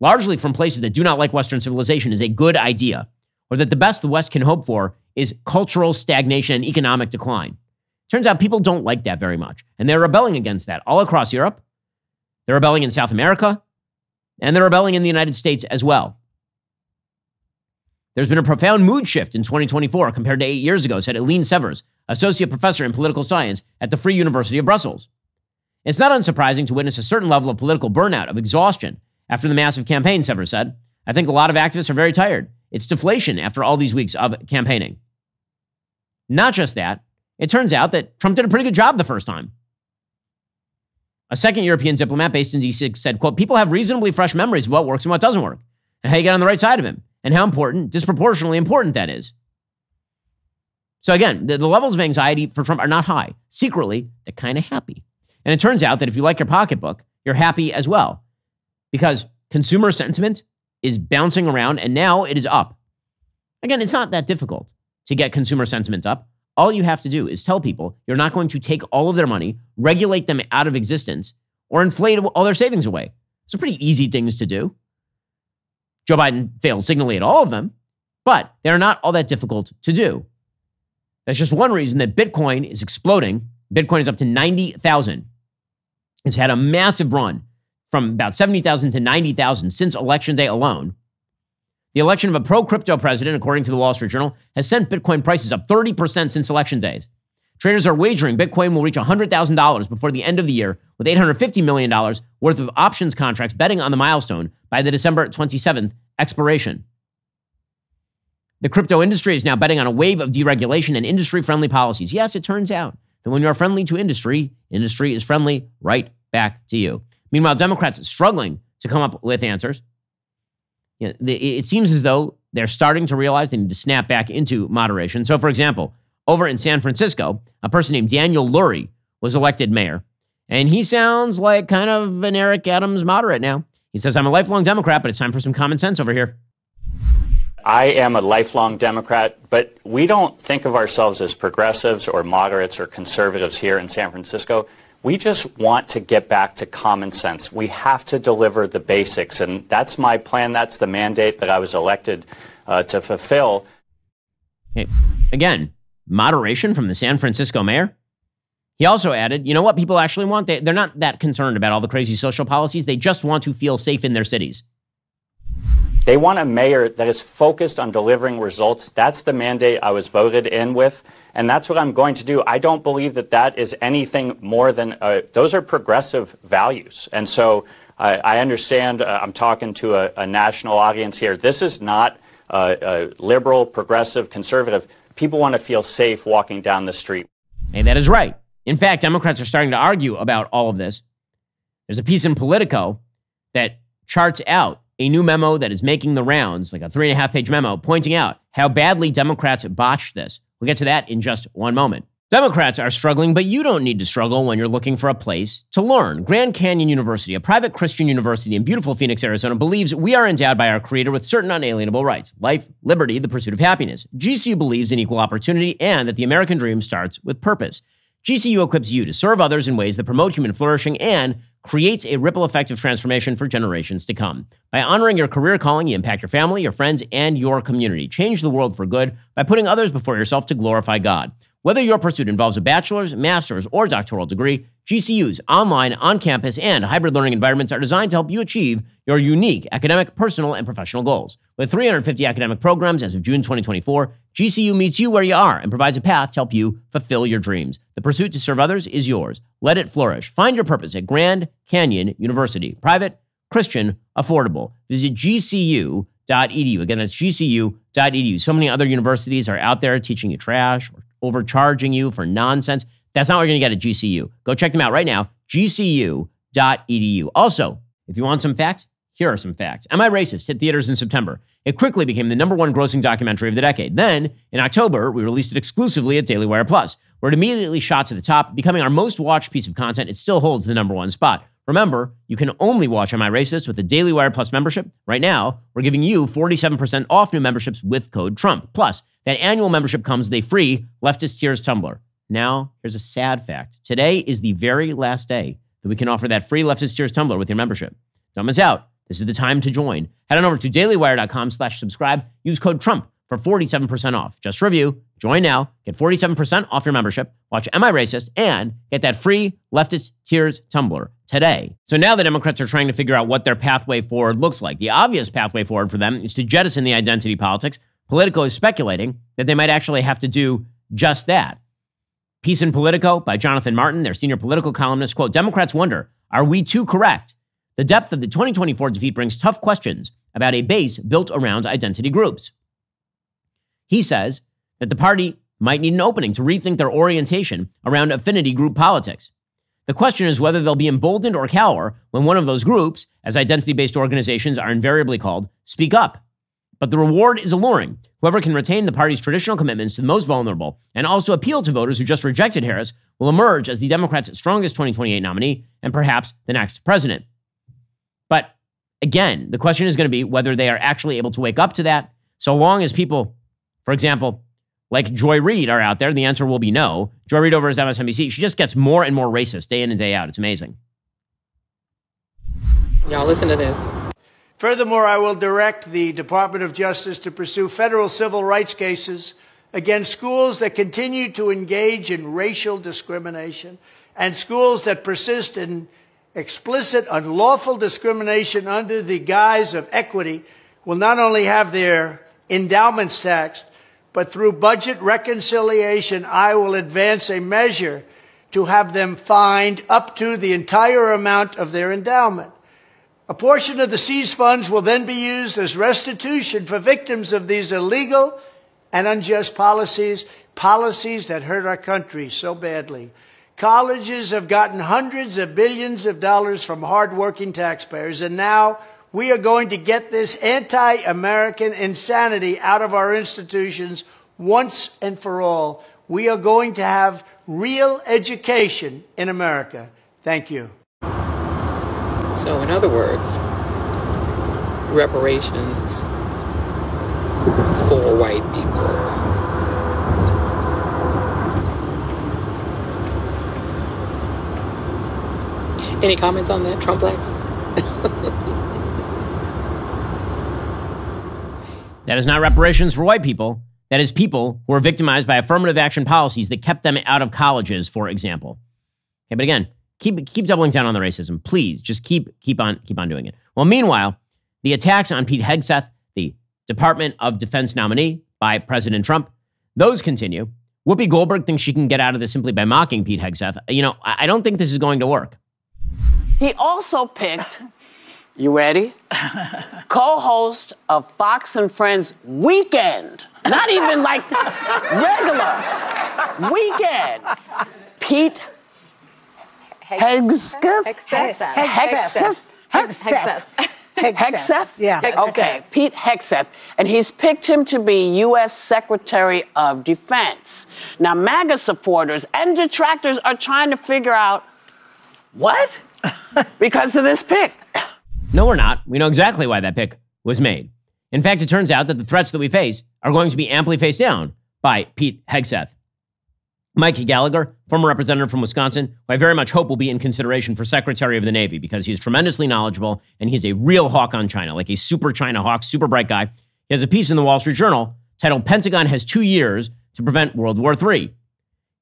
largely from places that do not like Western civilization, is a good idea, or that the best the West can hope for is cultural stagnation and economic decline. Turns out people don't like that very much. And they're rebelling against that all across Europe. They're rebelling in South America. And they're rebelling in the United States as well. There's been a profound mood shift in 2024 compared to eight years ago, said Eline Severs, associate professor in political science at the Free University of Brussels. It's not unsurprising to witness a certain level of political burnout, of exhaustion, after the massive campaign, Severs said. I think a lot of activists are very tired. It's deflation after all these weeks of campaigning. Not just that, it turns out that Trump did a pretty good job the first time. A second European diplomat based in D.C. said, quote, people have reasonably fresh memories of what works and what doesn't work, and how you get on the right side of him, and how important, disproportionately important that is. So again, the, the levels of anxiety for Trump are not high. Secretly, they're kind of happy. And it turns out that if you like your pocketbook, you're happy as well. Because consumer sentiment is bouncing around and now it is up. Again, it's not that difficult to get consumer sentiment up. All you have to do is tell people you're not going to take all of their money, regulate them out of existence, or inflate all their savings away. It's a pretty easy things to do. Joe Biden failed signally at all of them, but they're not all that difficult to do. That's just one reason that Bitcoin is exploding. Bitcoin is up to 90,000. It's had a massive run from about 70,000 to 90,000 since election day alone. The election of a pro crypto president, according to the Wall Street Journal, has sent Bitcoin prices up 30% since election days. Traders are wagering Bitcoin will reach $100,000 before the end of the year, with $850 million worth of options contracts betting on the milestone by the December 27th expiration. The crypto industry is now betting on a wave of deregulation and industry friendly policies. Yes, it turns out that when you are friendly to industry, industry is friendly right back to you. Meanwhile, Democrats struggling to come up with answers you know, the, it seems as though they're starting to realize they need to snap back into moderation. So, for example, over in San Francisco, a person named Daniel Lurie was elected mayor, and he sounds like kind of an Eric Adams moderate now. He says, I'm a lifelong Democrat, but it's time for some common sense over here. I am a lifelong Democrat, but we don't think of ourselves as progressives or moderates or conservatives here in San Francisco. We just want to get back to common sense. We have to deliver the basics, and that's my plan. That's the mandate that I was elected uh, to fulfill. Again, moderation from the San Francisco mayor. He also added, you know what people actually want? They, they're not that concerned about all the crazy social policies. They just want to feel safe in their cities. They want a mayor that is focused on delivering results. That's the mandate I was voted in with, and that's what I'm going to do. I don't believe that that is anything more than uh, those are progressive values. And so uh, I understand uh, I'm talking to a, a, national audience here. This is not liberal, progressive, conservative. People want to feel safe walking down the street. And that is right. In fact, Democrats are starting to argue about all of this. There's a piece in Politico that charts out a new memo that is making the rounds, like a three and a half page memo, pointing out how badly Democrats botched this. We'll get to that in just one moment. Democrats are struggling, but you don't need to struggle when you're looking for a place to learn. Grand Canyon University, a private Christian university in beautiful Phoenix, Arizona, believes we are endowed by our Creator with certain unalienable rights life, liberty, the pursuit of happiness. GCU believes in equal opportunity and that the American dream starts with purpose. GCU equips you to serve others in ways that promote human flourishing and creates a ripple effect of transformation for generations to come. By honoring your career calling, you impact your family, your friends, and your community. Change the world for good by putting others before yourself to glorify God. Whether your pursuit involves a bachelor's, master's, or doctoral degree, GCU's online, on campus, and hybrid learning environments are designed to help you achieve your unique academic, personal, and professional goals. With 350 academic programs as of June 2024, GCU meets you where you are and provides a path to help you fulfill your dreams. The pursuit to serve others is yours. Let it flourish. Find your purpose at Grand Canyon University. Private, Christian, affordable. Visit gcu.edu. Again, that's gcu.edu. So many other universities are out there teaching you trash or overcharging you for nonsense. That's not what you're going to get at GCU. Go check them out right now, gcu.edu. Also, if you want some facts, here are some facts. Am I Racist hit theaters in September. It quickly became the number one grossing documentary of the decade. Then, in October, we released it exclusively at Daily Wire Plus, where it immediately shot to the top, becoming our most watched piece of content. It still holds the number one spot. Remember, you can only watch Am I Racist with a Daily Wire Plus membership. Right now, we're giving you 47% off new memberships with code TRUMP. Plus, that annual membership comes with a free Leftist Tears tumbler. Now, here's a sad fact. Today is the very last day that we can offer that free Leftist Tears tumbler with your membership. Don't miss out. This is the time to join. Head on over to dailywire.com slash subscribe. Use code TRUMP for 47% off. Just review, join now, get 47% off your membership, watch Am I Racist, and get that free Leftist Tears tumbler today. So now the Democrats are trying to figure out what their pathway forward looks like. The obvious pathway forward for them is to jettison the identity politics. Politico is speculating that they might actually have to do just that. Piece in Politico by Jonathan Martin, their senior political columnist, quote, Democrats wonder, are we too correct? The depth of the 2024 defeat brings tough questions about a base built around identity groups. He says that the party might need an opening to rethink their orientation around affinity group politics. The question is whether they'll be emboldened or cower when one of those groups, as identity based organizations are invariably called, speak up. But the reward is alluring. Whoever can retain the party's traditional commitments to the most vulnerable and also appeal to voters who just rejected Harris will emerge as the Democrats' strongest 2028 nominee and perhaps the next president. But again, the question is going to be whether they are actually able to wake up to that. So long as people for example, like Joy Reid are out there, the answer will be no. Joy Reid over at MSNBC, she just gets more and more racist day in and day out. It's amazing. Y'all listen to this. Furthermore, I will direct the Department of Justice to pursue federal civil rights cases against schools that continue to engage in racial discrimination and schools that persist in explicit, unlawful discrimination under the guise of equity will not only have their endowments taxed, but through budget reconciliation, I will advance a measure to have them fined up to the entire amount of their endowment. A portion of the seized funds will then be used as restitution for victims of these illegal and unjust policies, policies that hurt our country so badly. Colleges have gotten hundreds of billions of dollars from hardworking taxpayers, and now we are going to get this anti American insanity out of our institutions once and for all. We are going to have real education in America. Thank you. So, in other words, reparations for white people. Any comments on that, Trump likes? That is not reparations for white people. That is people who are victimized by affirmative action policies that kept them out of colleges, for example. Okay, but again, keep keep doubling down on the racism. Please, just keep keep on keep on doing it. Well, meanwhile, the attacks on Pete Hegseth, the Department of Defense nominee by President Trump, those continue. Whoopi Goldberg thinks she can get out of this simply by mocking Pete Hegseth. You know, I don't think this is going to work. He also picked, you ready? Co host of Fox and Friends Weekend. Not even like regular. Weekend. Pete Hegseth? Hegseth. Hegseth? Hegseth. Hegseth? Yeah. Okay, Pete Hegseth. And he's picked him to be U.S. Secretary of Defense. Now, MAGA supporters and detractors are trying to figure out what? because of this pick. No, we're not. We know exactly why that pick was made. In fact, it turns out that the threats that we face are going to be amply faced down by Pete Hegseth. Mike Gallagher, former representative from Wisconsin, who I very much hope will be in consideration for Secretary of the Navy because he's tremendously knowledgeable and he's a real hawk on China, like a super China hawk, super bright guy. He has a piece in the Wall Street Journal titled Pentagon Has Two Years to Prevent World War III.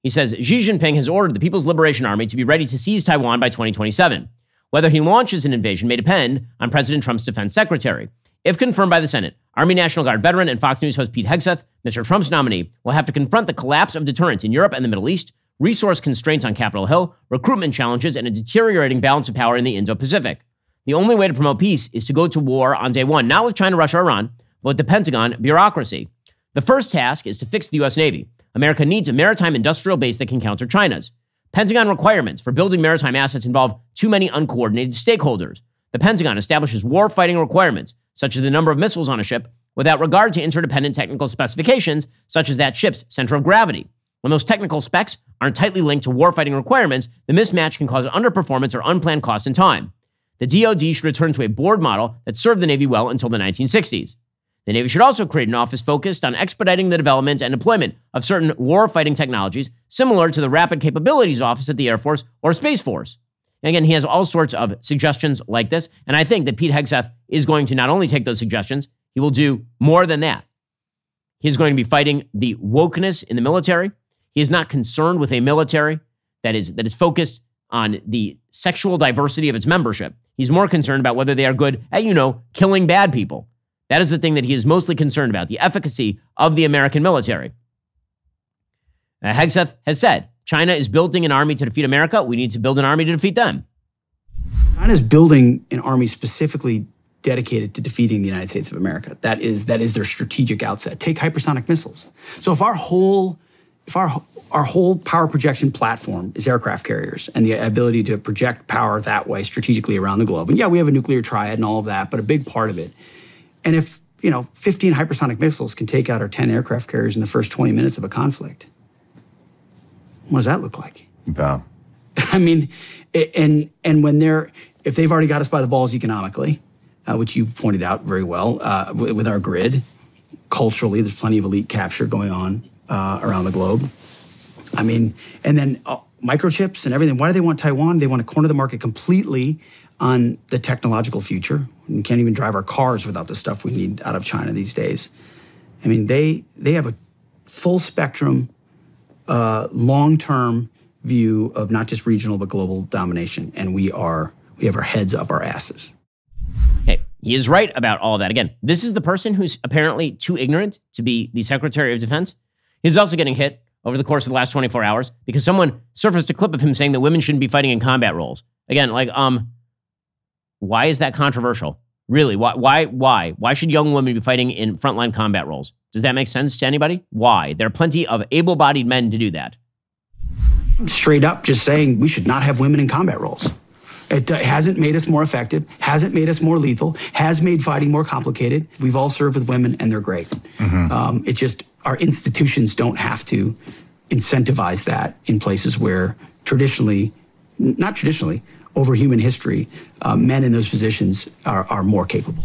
He says Xi Jinping has ordered the People's Liberation Army to be ready to seize Taiwan by 2027. Whether he launches an invasion may depend on President Trump's defense secretary. If confirmed by the Senate, Army National Guard veteran and Fox News host Pete Hegseth, Mr. Trump's nominee, will have to confront the collapse of deterrence in Europe and the Middle East, resource constraints on Capitol Hill, recruitment challenges, and a deteriorating balance of power in the Indo Pacific. The only way to promote peace is to go to war on day one, not with China, Russia, or Iran, but with the Pentagon bureaucracy. The first task is to fix the U.S. Navy. America needs a maritime industrial base that can counter China's. Pentagon requirements for building maritime assets involve too many uncoordinated stakeholders. The Pentagon establishes war-fighting requirements, such as the number of missiles on a ship, without regard to interdependent technical specifications, such as that ship's center of gravity. When those technical specs aren't tightly linked to war-fighting requirements, the mismatch can cause underperformance or unplanned costs and time. The DoD should return to a board model that served the Navy well until the 1960s. The Navy should also create an office focused on expediting the development and deployment of certain war-fighting technologies, similar to the Rapid Capabilities Office at the Air Force or Space Force. And again, he has all sorts of suggestions like this, and I think that Pete Hegseth is going to not only take those suggestions, he will do more than that. He's going to be fighting the wokeness in the military. He is not concerned with a military that is that is focused on the sexual diversity of its membership. He's more concerned about whether they are good at, you know, killing bad people. That is the thing that he is mostly concerned about the efficacy of the American military. Hegseth has said China is building an army to defeat America. We need to build an army to defeat them. China's building an army specifically dedicated to defeating the United States of America. That is that is their strategic outset. Take hypersonic missiles. So if our whole if our our whole power projection platform is aircraft carriers and the ability to project power that way strategically around the globe. And yeah, we have a nuclear triad and all of that, but a big part of it. And if, you know, 15 hypersonic missiles can take out our 10 aircraft carriers in the first 20 minutes of a conflict, what does that look like? Yeah. I mean, and and when they're if they've already got us by the balls economically, uh, which you pointed out very well uh, with, our grid, culturally, there's plenty of elite capture going on uh, around the globe. I mean, and then uh, microchips and everything. Why do they want Taiwan? They want to corner the market completely on the technological future. We can't even drive our cars without the stuff we need out of China these days. I mean, they they have a full spectrum, uh, long term view of not just regional but global domination, and we are we have our heads up our asses. He is right about all that. Again, this is the person who's apparently too ignorant to be the Secretary of Defense. He's also getting hit over the course of the last 24 hours because someone surfaced a clip of him saying that women shouldn't be fighting in combat roles. Again, like, um, why is that controversial? Really? Why? Why? Why? Why should young women be fighting in frontline combat roles? Does that make sense to anybody? Why? There are plenty of able-bodied men to do that. Straight up, just saying we should not have women in combat roles. It hasn't made us more effective, hasn't made us more lethal, has made fighting more complicated. We've all served with women, and they're great. Mm-hmm. Um, it just our institutions don't have to incentivize that in places where traditionally, not traditionally, over human history, uh, men in those positions are, are more capable.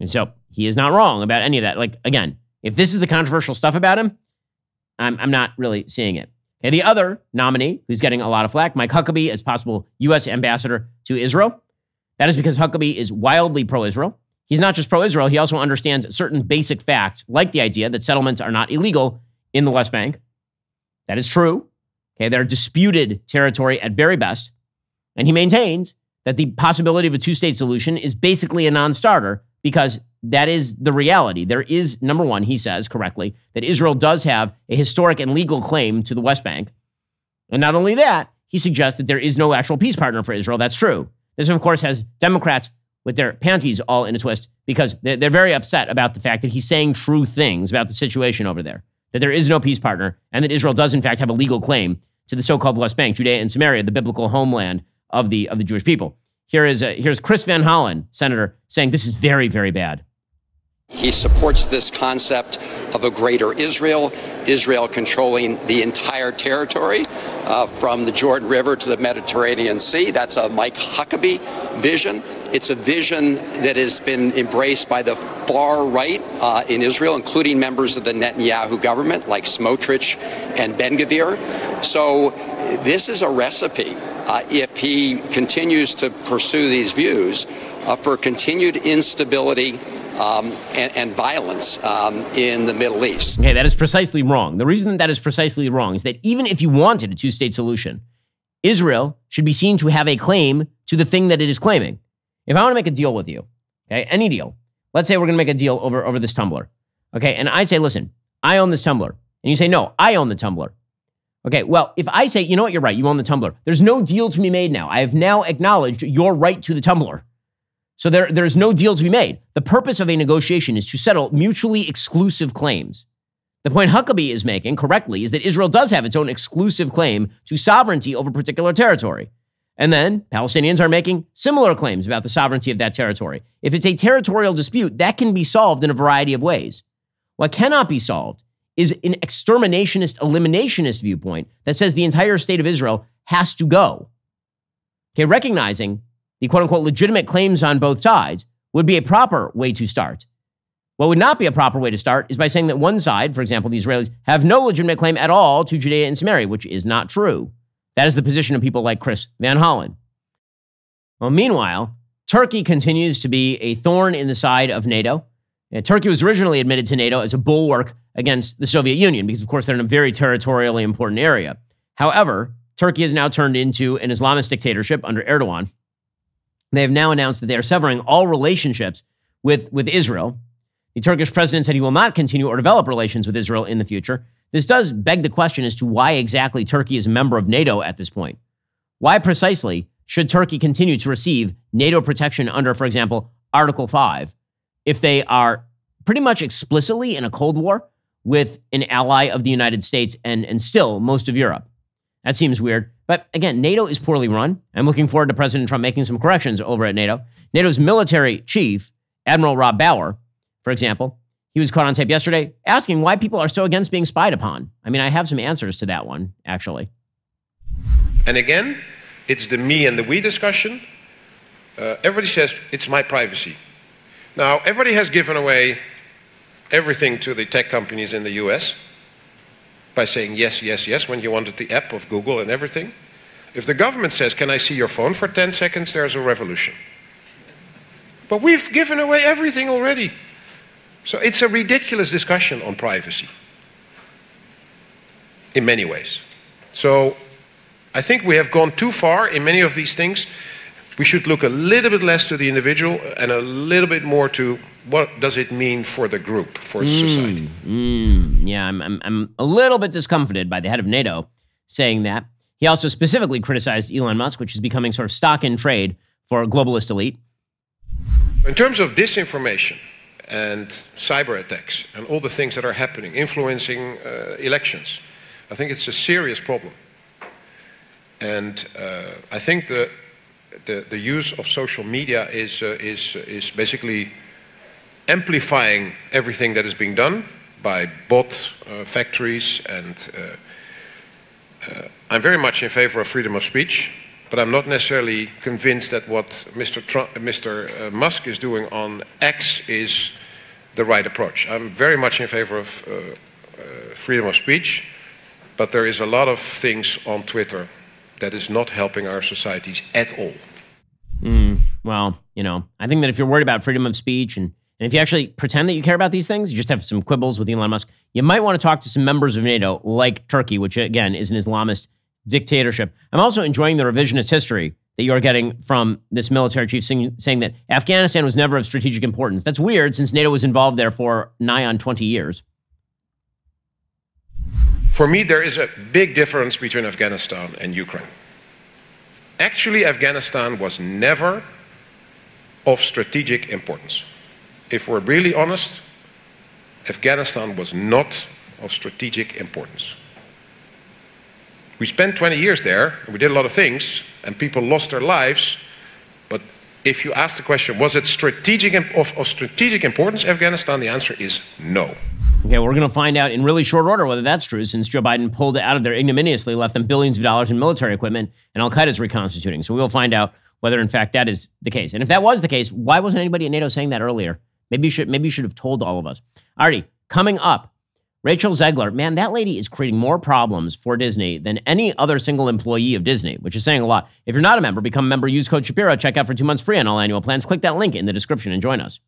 And so he is not wrong about any of that. Like, again, if this is the controversial stuff about him, I'm, I'm not really seeing it. Okay, the other nominee who's getting a lot of flack, Mike Huckabee, as possible U.S. ambassador to Israel. That is because Huckabee is wildly pro Israel. He's not just pro Israel, he also understands certain basic facts, like the idea that settlements are not illegal in the West Bank. That is true. Okay, they're disputed territory at very best. And he maintains that the possibility of a two state solution is basically a non starter because that is the reality. There is, number one, he says correctly, that Israel does have a historic and legal claim to the West Bank. And not only that, he suggests that there is no actual peace partner for Israel. That's true. This, of course, has Democrats with their panties all in a twist because they're, very upset about the fact that he's saying true things about the situation over there, that there is no peace partner, and that Israel does, in fact, have a legal claim to the so called West Bank, Judea and Samaria, the biblical homeland of the, of the Jewish people. Here is a, here's Chris Van Hollen, senator, saying this is very, very bad. He supports this concept of a greater Israel, Israel controlling the entire territory uh, from the Jordan River to the Mediterranean Sea. That's a Mike Huckabee vision. It's a vision that has been embraced by the far right uh, in Israel, including members of the Netanyahu government like Smotrich and Ben Gvir. So this is a recipe, uh, if he continues to pursue these views, uh, for continued instability um, and, and, violence um, in the Middle East. Okay, that is precisely wrong. The reason that is precisely wrong is that even if you wanted a two state solution, Israel should be seen to have a claim to the thing that it is claiming. If I want to make a deal with you, okay, any deal, let's say we're going to make a deal over, over this tumbler, okay, and I say, listen, I own this tumbler. And you say, no, I own the tumbler. Okay, well, if I say, you know what, you're right, you own the tumbler, there's no deal to be made now. I have now acknowledged your right to the tumbler. So there, there's no deal to be made. The purpose of a negotiation is to settle mutually exclusive claims. The point Huckabee is making correctly is that Israel does have its own exclusive claim to sovereignty over particular territory. And then Palestinians are making similar claims about the sovereignty of that territory. If it's a territorial dispute, that can be solved in a variety of ways. What cannot be solved is an exterminationist, eliminationist viewpoint that says the entire state of Israel has to go. Okay, recognizing the quote unquote legitimate claims on both sides would be a proper way to start. What would not be a proper way to start is by saying that one side, for example, the Israelis, have no legitimate claim at all to Judea and Samaria, which is not true. That is the position of people like Chris Van Hollen. Well, meanwhile, Turkey continues to be a thorn in the side of NATO. And Turkey was originally admitted to NATO as a bulwark against the Soviet Union because, of course, they're in a very territorially important area. However, Turkey has now turned into an Islamist dictatorship under Erdogan. They have now announced that they are severing all relationships with, with Israel. The Turkish president said he will not continue or develop relations with Israel in the future. This does beg the question as to why exactly Turkey is a member of NATO at this point. Why precisely should Turkey continue to receive NATO protection under, for example, Article 5 if they are pretty much explicitly in a Cold War with an ally of the United States and, and still most of Europe? That seems weird. But again, NATO is poorly run. I'm looking forward to President Trump making some corrections over at NATO. NATO's military chief, Admiral Rob Bauer, for example, he was caught on tape yesterday asking why people are so against being spied upon. I mean, I have some answers to that one, actually. And again, it's the me and the we discussion. Uh, everybody says it's my privacy. Now, everybody has given away everything to the tech companies in the US by saying yes, yes, yes when you wanted the app of Google and everything. If the government says, Can I see your phone for 10 seconds? there's a revolution. But we've given away everything already. So it's a ridiculous discussion on privacy in many ways. So I think we have gone too far in many of these things. We should look a little bit less to the individual and a little bit more to what does it mean for the group, for mm, society. Mm, yeah, I'm, I'm, I'm a little bit discomfited by the head of NATO saying that. He also specifically criticized Elon Musk, which is becoming sort of stock in trade for a globalist elite. In terms of disinformation and cyber attacks and all the things that are happening, influencing uh, elections, I think it's a serious problem. And uh, I think the, the, the, use of social media is, uh, is, is basically amplifying everything that is being done by bot uh, factories and uh, uh, I'm very much in favor of freedom of speech, but I'm not necessarily convinced that what Mr. Trump, Mr. Uh, Musk is doing on X is the right approach. I'm very much in favor of uh, uh, freedom of speech, but there is a lot of things on Twitter that is not helping our societies at all. Mm, well, you know, I think that if you're worried about freedom of speech and and if you actually pretend that you care about these things, you just have some quibbles with Elon Musk, you might want to talk to some members of NATO, like Turkey, which again is an Islamist dictatorship. I'm also enjoying the revisionist history that you're getting from this military chief saying that Afghanistan was never of strategic importance. That's weird since NATO was involved there for nigh on 20 years. For me, there is a big difference between Afghanistan and Ukraine. Actually, Afghanistan was never of strategic importance. If we're really honest, Afghanistan was not of strategic importance. We spent 20 years there, and we did a lot of things, and people lost their lives. But if you ask the question, was it strategic of, of strategic importance, Afghanistan? The answer is no. Okay, we're going to find out in really short order whether that's true since Joe Biden pulled it out of there ignominiously, left them billions of dollars in military equipment, and Al Qaeda's reconstituting. So we'll find out whether, in fact, that is the case. And if that was the case, why wasn't anybody at NATO saying that earlier? Maybe you should, maybe you should have told all of us. Alrighty, coming up, Rachel Zegler. Man, that lady is creating more problems for Disney than any other single employee of Disney, which is saying a lot. If you're not a member, become a member. Use code Shapiro. Check out for two months free on all annual plans. Click that link in the description and join us.